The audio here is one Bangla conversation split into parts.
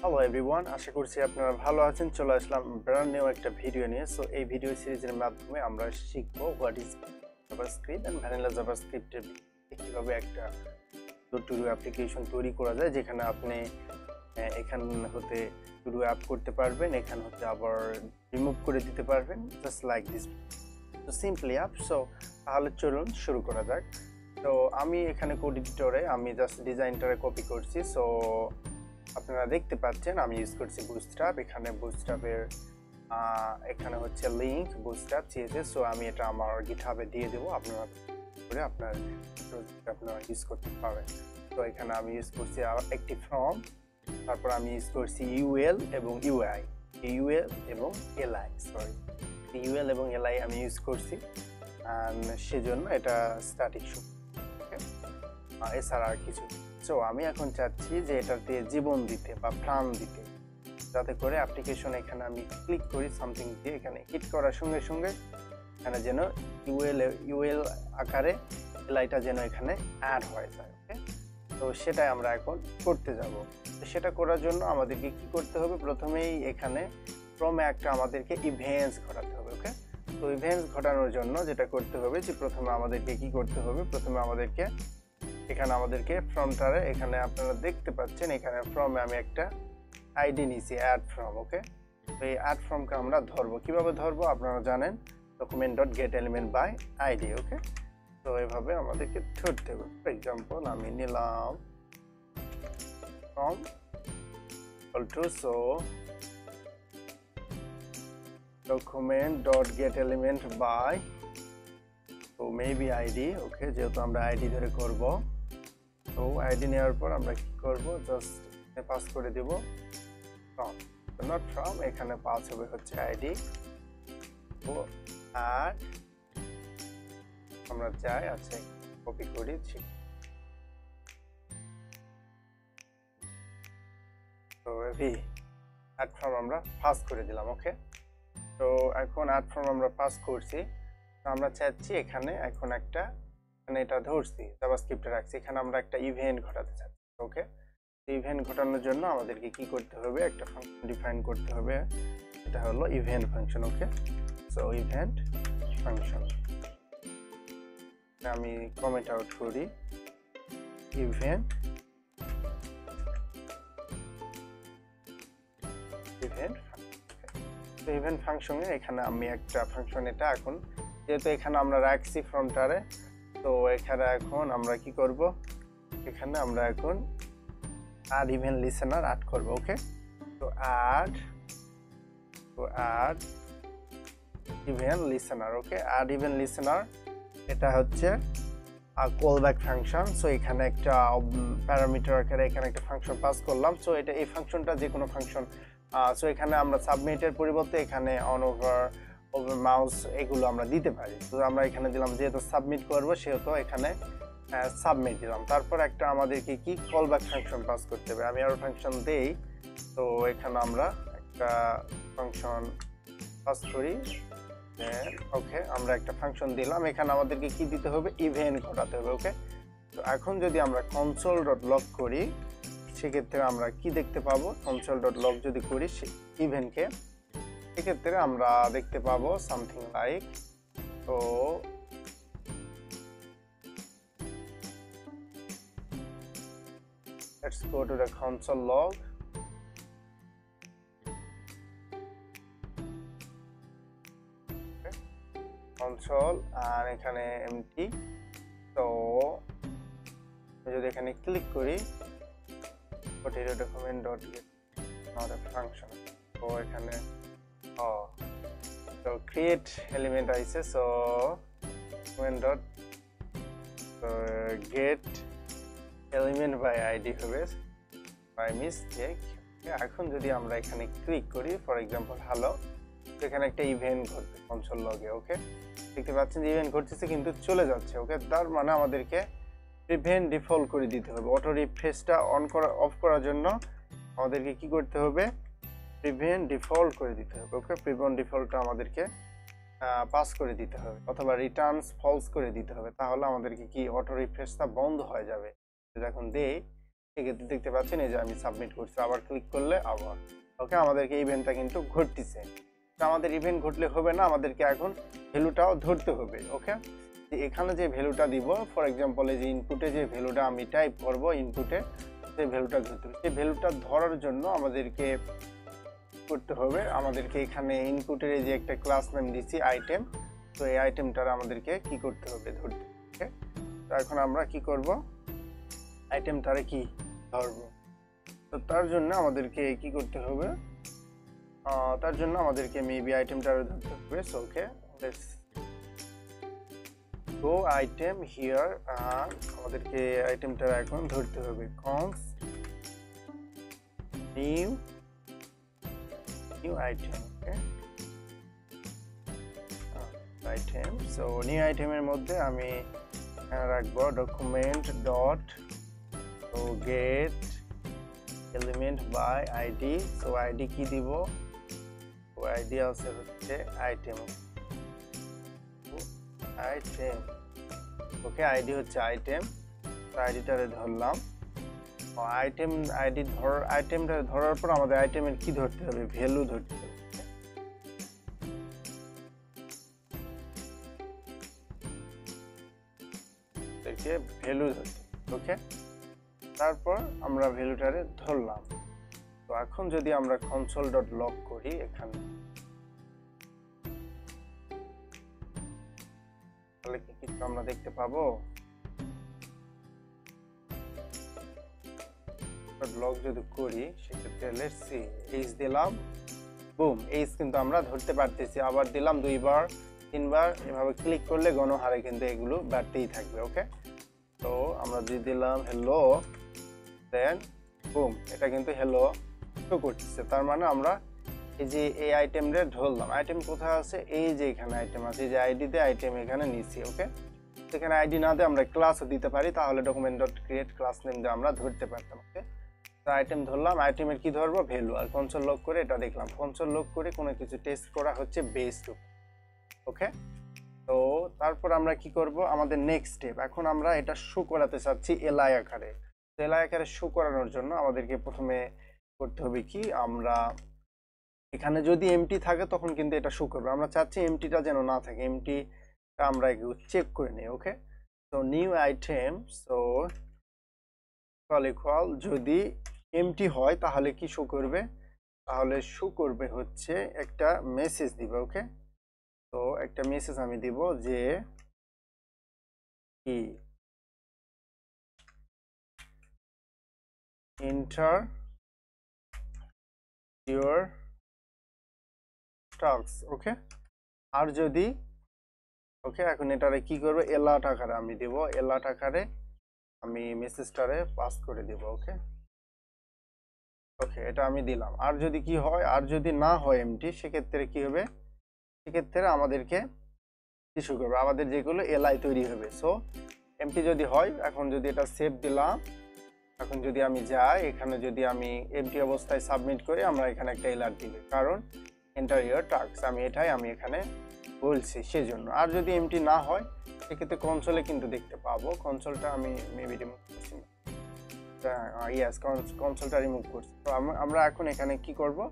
হ্যালো এভরিওয়ান আশা করছি আপনারা ভালো আছেন। চলে আসলাম ব্র্যান্ড নিউ একটা ভিডিও নিয়ে। সো এই ভিডিও সিরিজের মাধ্যমে আমরা শিখব what is JavaScript and vanilla জাভাস্ক্রিপ্টের কীভাবে একটা টুডু অ্যাপ্লিকেশন তৈরি করা যায়, যেখানে আপনি এখান হতে টুডু অ্যাপ করতে পারবেন, এখান হতে আবার রিমুভ করে দিতে পারবেন just like this simply app so তাহলে চলুন শুরু করা যাক। তো আমি এখানে কোড এডিটরে আমি জাস্ট ডিজাইনটারে কপি করছি। সো আপনারা দেখতে পাচ্ছেন, আমি ইউজ করছি বুস্ট্রাপ এখানে বুস্ট্রাপের এখানে হচ্ছে লিংক বুস্ট্রাপ চেয়েছে সো আমি এটা আমার গিটহাবে দিয়ে দেবো। আপনারা করে আপনার আপনারা ইউজ করতে পারবেন তো, এখানে আমি ইউজ করছি একটি ফর্ম তারপর আমি ইউজ করছি ইউএল এবং ইউআই ইউএল এবং এলআই সরি ইউএল এবং এলআই আমি ইউজ করছি। সেজন্য এটা স্ট্যাটিক শু এছাড়া আর কিছু সো আমি এখন চাচ্ছি যে এটাতে জীবন দিতে বা প্রাণ দিতে। যাতে করে অ্যাপ্লিকেশন এখানে আমি ক্লিক করি সামথিং দিয়ে এখানে হিট করার সঙ্গে সঙ্গে এখানে যেন ইউএল ইউএল আকারে এলআইটা যেন এখানে অ্যাড হয়ে যায় ওকে তো সেটাই আমরা এখন করতে যাব। তো সেটা করার জন্য আমাদেরকে কি করতে হবে? প্রথমেই এখানে ক্রমে একটা আমাদেরকে ইভেন্টস ঘটাতে হবে ওকে তো ইভেন্টস ঘটানোর জন্য যেটা করতে হবে যে প্রথমে আমাদেরকে কি করতে হবে? প্রথমে আমাদেরকে এখানে আমাদেরকে ফর্মটারে এখানে আপনারা দেখতে পাচ্ছেন, এখানে ফর্মে আমি একটা আইডি নিয়েছি অ্যাড ফর্ম ওকে তো এই অ্যাড ফর্মকে আমরা ধরবো। কীভাবে ধরবো? আপনারা জানেন document dot get element by ID okay তো এভাবে আমাদেরকে ধরতে হবে। ফর এক্সাম্পল আমি নিলাম form two so document dot get element by তো মেবি আইডি ওকে যেহেতু আমরা আইডি ধরে করব। তো আইডি নেওয়ার পর আমরা কি করব? জাস্ট পাস করে দেব। ফ্রম নট ফ্রম এখানে পাস হবে হচ্ছে আইডি তো আর আমরা চাই আছে কপি করি তো ভি অ্যাড ফর্ম আমরা পাস করে দিলাম ওকে তো এখন অ্যাড ফর্ম আমরা পাস করছি। আমরা চাচ্ছি এখানে এখন একটা মানে এটা ধরছি জাভাস্ক্রিপ্টে রাখছি। এখানে আমরা একটা ইভেন্ট ঘটাতে চাচ্ছি ওকে ইভেন্ট ঘটানোর জন্য আমাদেরকে কি করতে হবে? একটা ফাংশন ডিফাইন করতে হবে। এটা হলো event function okay so event function আমি কমেন্ট আউট করি। ইভেন্ট ইভেন্ট তো ইভেন্ট ফাংশনে এখানে আমি একটা ফাংশন এটা এখন, যেহেতু এখানে আমরা রাখছি ফর্মটারে তো এখানে এখন আমরা কি করব? এখানে আমরা এখন আড ইভেন লিসেনার অ্যাড করব ওকে তো অ্যাড তো add event listener okay add event listener এটা হচ্ছে কল ব্যাক ফাংশন সো এখানে একটা প্যারামিটার আকারে এখানে একটা ফাংশন পাস করলাম। সো এটা, এই ফাংশনটা যে কোনো ফাংশন সো এখানে আমরা সাবমিটের পরিবর্তে এখানে অন ওভার ওভার মাউস এগুলো আমরা দিতে পারি। তো আমরা এখানে দিলাম, যেহেতু সাবমিট করব, সেহেতু এখানে সাবমিট দিলাম। তারপর একটা আমাদেরকে কি কল ব্যাক ফাংশন পাস করতে হবে? আমি আরও ফাংশন দেই। তো এখানে আমরা একটা ফাংশন পাস করি। ওকে আমরা একটা ফাংশন দিলাম। এখানে আমাদেরকে কি দিতে হবে? ইভেন্ট ঘটাতে হবে ওকে তো এখন যদি আমরা কনসোল ডট লগ করি, সেক্ষেত্রে আমরা কি দেখতে পাবো? কনসোল ডট লগ যদি করি, সে ইভেন্টকে সেক্ষেত্রে আমরা দেখতে পাবো সামথিং লাইক তো let's go to the console log console আর এখানে এমটি তো যদি এখানে ক্লিক করি get not a function তো এখানে create element আইছে so document dot get element by id হবে বাই মিস্টেক এখন যদি আমরা এখানে ক্লিক করি ফর এক্সাম্পল হ্যালো এখানে একটা ইভেন্ট ঘটবে কনসোল লগে ওকে দেখতে পাচ্ছেন যে ইভেন্ট ঘটতেছে, কিন্তু চলে যাচ্ছে ওকে তার মানে আমাদেরকে প্রিভেন্ট ডিফল্ট করে দিতে হবে। অটো রিফ্রেশটা অন করা অফ করার জন্য আমাদেরকে কি করতে হবে? প্রিভেন্ট ডিফল্ট করে দিতে হবে ওকে প্রিভেন্ট ডিফল্টটা আমাদেরকে পাস করে দিতে হবে, অথবা রিটার্নস ফলস করে দিতে হবে, তাহলে আমাদেরকে কি অটো রিফ্রেশটা বন্ধ হয়ে যাবে? এখন দেই সেক্ষেত্রে দেখতে পাচ্ছেন, এই যে আমি সাবমিট করছি, আবার ক্লিক করলে আবার ওকে আমাদেরকে ইভেন্টটা কিন্তু ঘটতেছে। আমাদের ইভেন্ট ঘটলে হবে না, আমাদেরকে এখন ভ্যালুটাও ধরতে হবে ওকে এখানে যে ভ্যালুটা দিব ফর এক্সাম্পল এই যে ইনপুটে যে ভ্যালুটা আমি টাইপ করব ইনপুটে সেই ভ্যালুটা ধরতে হবে। সেই ভ্যালুটা ধরার জন্য আমাদেরকে করতে হবে। আমাদেরকে এখানে ইনপুটের যে একটা ক্লাস নেম দিচ্ছি আইটেম তো এই আইটেমটার আমাদেরকে কি করতে হবে ধরতে ওকে তো এখন আমরা কি করব? আইটেমটারে কি ধরবো? তো তার জন্য আমাদেরকে কি করতে হবে? তার জন্য আমাদেরকে মেবি আইটেমটারে ধরতে হবে। So okay let's go item here আমাদেরকে আইটেমটা এখন ধরতে হবে। Const new new item okay item so new আইটেমের মধ্যে আমি রাখব ডকুমেন্ট ডট তো get element by ID so ID কি দিব? তো আইডি আছে হচ্ছে আইটেম আইটেম ওকে আইডি হচ্ছে আইটেম তো আইডিটারে ধরলাম। আইটেম আইডি ধর আইটেমটা ধরার পর আমাদের আইটেমের কি ধরতে হবে? ভ্যালু ধরতে হবে। ভ্যালু ধরতে ওকে তারপর আমরা ভ্যালুটারে ধরলাম। তো এখন যদি আমরা কনসোল ডট লক করি এখানে, তাহলে কি কিছু আমরা দেখতে পাবো? লক যদি করি, সেক্ষেত্রে লেটস সি এইচ দিলাম বুম এইচ কিন্তু আমরা ধরতে পারতেছি, আবার দিলাম দুইবার, তিনবার, এভাবে ক্লিক করলে গণহারে কিন্তু এগুলো বাড়তেই থাকবে ওকে তো আমরা যদি দিলাম হ্যালো দেন বুম এটা কিন্তু হ্যালো শো করতেছে, তার মানে আমরা এই যে এই আইটেমটা ধরলাম আইটেম কোথায় আছে? এই যে এখানে আইটেম আছে, এই যে আইডিতে আইটেম এখানে নিছি ওকে সেখানে আইডি না দিয়ে আমরা ক্লাসও দিতে পারি, তাহলে document dot create class name দিয়ে আমরা ধরতে পারতাম ওকে তো আইটেম ধরলাম আইটেমের কি ধরবো? ভ্যালু আর কনসোল লক করে এটা দেখলাম। কনসোল লক করে কোনো কিছু টেস্ট করা হচ্ছে বেস ওকে তো তারপর আমরা কি করব? আমাদের নেক্সট স্টেপ এখন আমরা এটা শো করাতে চাচ্ছি এলআই আকারে। তো এলআই আকারে শো করানোর জন্য আমাদেরকে প্রথমে করতে হবে কি? আমরা এখানে যদি এমটি থাকে তখন কিন্তু এটা শো করবে। আমরা চাচ্ছি এমটিটা যেন না থাকে। এমটিটা আমরা একটু চেক করে নিই ওকে তো নিউ আইটেম সো ইকুয়াল যদি এমটি হয়, তাহলে কি শো করবে? তাহলে শো করবে হচ্ছে একটা মেসেজ দিবে ওকে তো একটা মেসেজ আমি দিব যে কি? Enter your টাস্ক ওকে আর যদি ওকে এখন এটারে কি করব? এলাট আকারে আমি দেব এলাট আকারে আমি মেসেজটারে পাস করে দেব ওকে ওকে, এটা আমি দিলাম। আর যদি কি হয়, আর যদি না হয় এমটি সেক্ষেত্রে কি হবে? সেক্ষেত্রে আমাদেরকে ইস্যু করবে? আমাদের যেগুলো এলআই তৈরি হবে। সো এমটি যদি হয়, এখন যদি এটা সেভ দিলাম, এখন যদি আমি যাই, এখানে যদি আমি এমটি অবস্থায় সাবমিট করি, আমরা এখানে একটা এলার দিবে কারণ এন্টার ইয়ার টাস্ক আমি এটাই, আমি এখানে বলছি সেজন্য। আর যদি এমটি না হয়, সেক্ষেত্রে কনসোলে কিন্তু দেখতে পাবো। কনসোলটা আমি মেবি রিমুভ করছি। ইয়াস কনসোলটা রিমুভ করছি। তো আমরা এখন এখানে কি করব?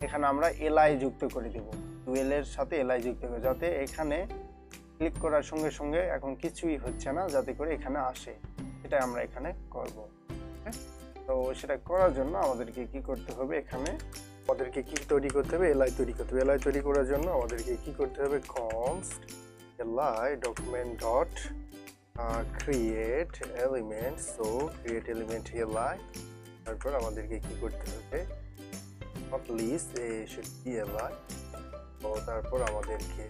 এখানে আমরা এলআই যুক্ত করে দেব। টুয়েল এর সাথে এলআই যুক্ত করে। যাতে এখানে ক্লিক করার সঙ্গে সঙ্গে এখন কিছুই হচ্ছে না, যাতে করে এখানে আসে। সেটা আমরা এখানে করব। okay? তো সেটা করার জন্য আমাদেরকে কি করতে হবে এখানে? আমাদেরকে কি তৈরি করতে হবে? এলআই তৈরি করতে হবে। এলআই তৈরি করার জন্য আমাদেরকে কি করতে হবে? Const LI document dot create element so create element LI তারপর আমাদেরকে কি করতে হবে? Not list a should be LI তো তারপর আমাদেরকে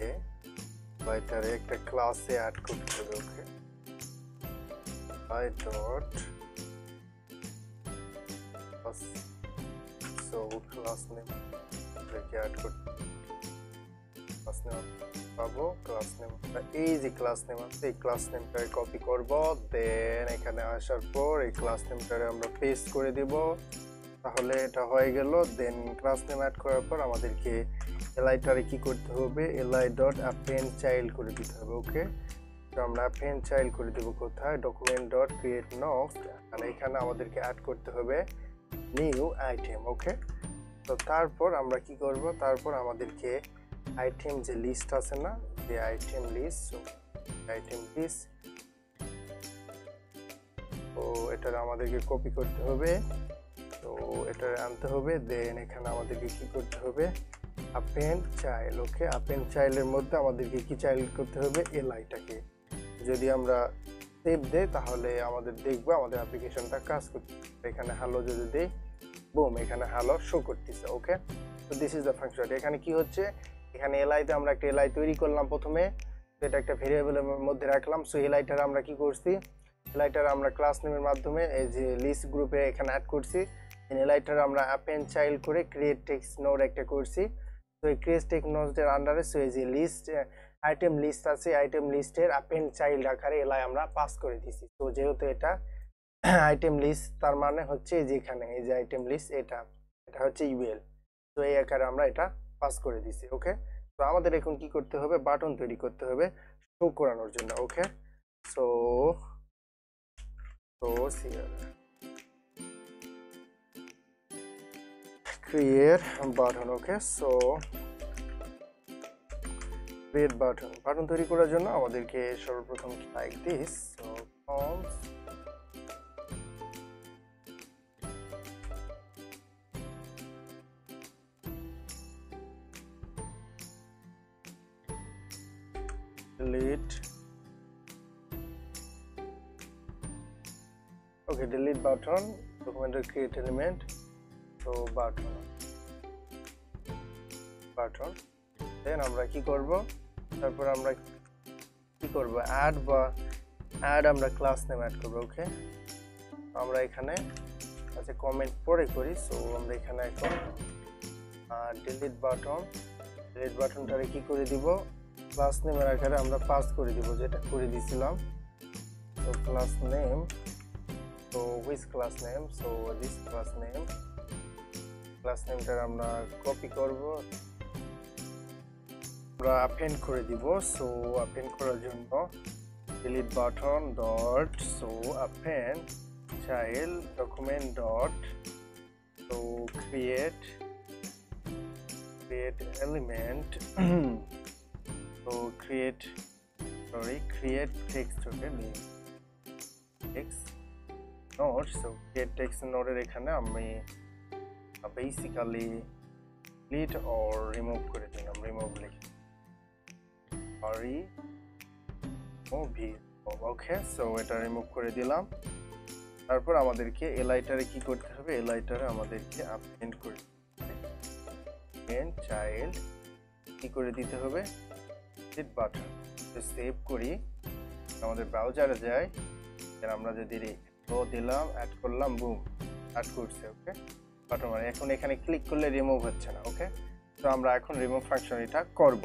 লাইটারে একটা ক্লাসে অ্যাড করতে হবে okay I dot so class name এটাকে অ্যাড করতে ক্লাস নেম পাবো ক্লাস নেমটা এই যে ক্লাস নেম আছে, এই ক্লাস নেমটাকে কপি করব দেন এখানে আসার পর এই ক্লাস নেমটারে আমরা পেস্ট করে দেব। তাহলে এটা হয়ে গেল দেন ক্লাস নেম অ্যাড করার পর আমাদেরকে এলআইটারে কি করতে হবে? এলআই ডট অ্যাপেন্ড চাইল্ড করে দিতে হবে ওকে তো আমরা পেন চাইল্ড করে দেবো কোথায়? ডকুমেন্ট ডট ক্রিয়েট নক্সট আর এখানে আমাদেরকে অ্যাড করতে হবে নিউ আইটেম ওকে তো তারপর আমরা কি করব? তারপর আমাদেরকে আইটেম যে লিস্ট আছে না, যে আইটেম লিস্ট আইটেম লিস্ট তো এটার আমাদেরকে কপি করতে হবে, তো এটা আনতে হবে দেন এখানে আমাদেরকে কি করতে হবে আপেন্ড চাইল্ড ওকে আপেন্ড চাইল্ডের মধ্যে আমাদেরকে কি চাইল্ড করতে হবে? এলআইটাকে যদি আমরা সেভ দেই, তাহলে আমাদের দেখব আমাদের অ্যাপ্লিকেশনটা কাজ করতে এখানে হ্যালো যদি দেই বুম এখানে হ্যালো শো করতেছে ওকে তো দিস ইজ দ্য ফাংশন এখানে কি হচ্ছে? এখানে এলআইতে আমরা একটা এলআই তৈরি করলাম প্রথমে এটা একটা ভেরিয়েবলের মধ্যে রাখলাম। সো এলআইটার আমরা কি করছি? এলআইটার আমরা ক্লাস নেমের মাধ্যমে এই যে লিস্ট গ্রুপে এখানে অ্যাড করছি। এলআইটার আমরা অ্যাপেন চাইল্ড করে ক্রিয়েট টেক্সট নোড একটা করছি। তো এই ক্রিয়েট টেক্সট নোডের আন্ডারে সো এই যে লিস্ট আইটেম লিস্ট আছে আইটেম লিস্টের অ্যাপেন চাইল্ড আকারে এলআই আমরা পাস করে দিছি। তো যেহেতু এটা আইটেম লিস্ট তার মানে হচ্ছে যেখানে এই যে আইটেম লিস্ট এটা এটা হচ্ছে ইউএল তো এই আকারে আমরা এটা পাস করে দিছি ওকে তো আমাদের এখন কি করতে হবে? বাটন তৈরি করতে হবে শো করানোর জন্য okay so here. Create button, okay? So, create button. Button তৈরি করার জন্য আমাদেরকে সর্বপ্রথম like this so delete. Okay, delete button, document create element. So, button. Button. Then আমরা কি করব? তারপর আমরা কি করব? অ্যাড বা অ্যাড আমরা ক্লাস নেম অ্যাড করব ওকে আমরা এখানে আচ্ছা কমেন্ট পরে করি সো আমরা এখানে এখন ডিলিট বাটন ডিলিট বাটনটারে কি করে দিব? ক্লাস নেম এর আকারে আমরা পাস করে দিব, যেটা করে দিছিলাম তো ক্লাস নেম তো with class name so this class name class নেমটা আমরা কপি করব। আমরা অ্যাপেন্ড করে দিব। সো অ্যাপেন্ড করার জন্য delete button dot so append child document dot so create create element create. Sorry, create text okay name. Text. Node so get text নোডের এখানে আমি বেসিক্যালি ডিলিট অর রিমুভ করে দিলাম। রিমুভ লিখে সরি মুভি ওকে সো এটা রিমুভ করে দিলাম। তারপর আমাদেরকে এলআইটারে কি করতে হবে? এলআইটারে আমাদেরকে আপডেট করে চাইল্ড কি করে দিতে হবে? হিট বাটন সেভ করি, আমাদের ব্রাউজারে যাই আমরা যদি তো দিলাম অ্যাড করলাম বুম অ্যাড করছে ওকে বাটন মানে এখন এখানে ক্লিক করলে রিমুভ হচ্ছে না ওকে তো আমরা এখন রিমুভ ফাংশনালিটা করব।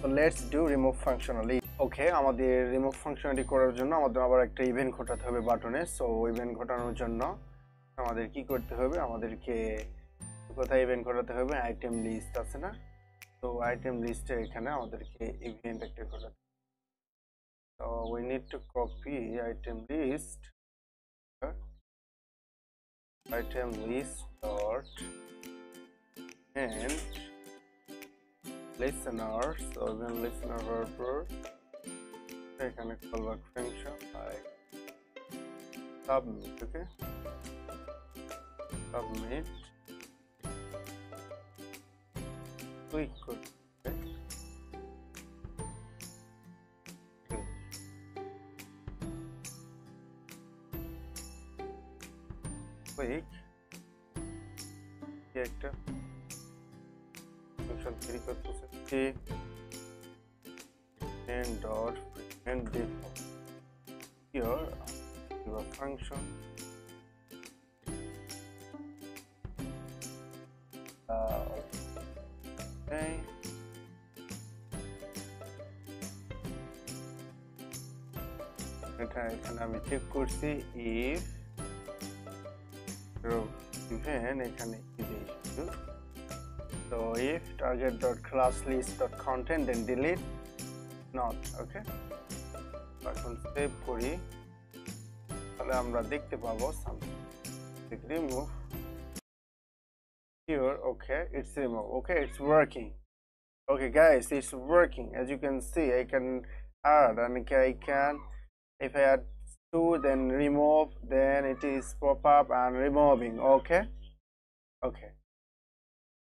তো let's do remove functionality okay আমাদের রিমুভ ফাংশনালিটি করার জন্য আমাদের আবার একটা ইভেন্ট ঘটাতে হবে বাটনে সো ইভেন্ট ঘটানোর জন্য আমাদের কি করতে হবে? আমাদেরকে কোথায় ইভেন্ট ঘটাতে হবে? আইটেম লিস্ট আছে না? তো আইটেম লিস্টে এখানে আমাদেরকে ইভেন্ট একটা ঘটাতে so we need to copy item list item list dot and listener so then listener verb এখানে callback function like submit okay submit click করতে হবে। click কি একটা ফাংশন তৈরি করতেছে যে and dot and default here your function এটা এখানে আমি চেক করছি if given এখানে is issue so if target dot class list dot content then delete not okay এখন সেভ করি তাহলে আমরা দেখতে পাবো remove here okay it's removed okay it's working okay guys it's working as you can see i can add and i can if i add two then remove then it is pop up and removing okay okay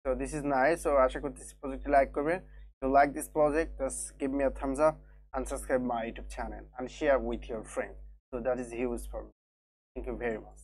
so this is nice so আশা করতেছি প্রজেক্টটি লাইক করবেন if you like this project just give me a thumbs up and subscribe my youtube channel and share with your friends so that is huge for me thank you very much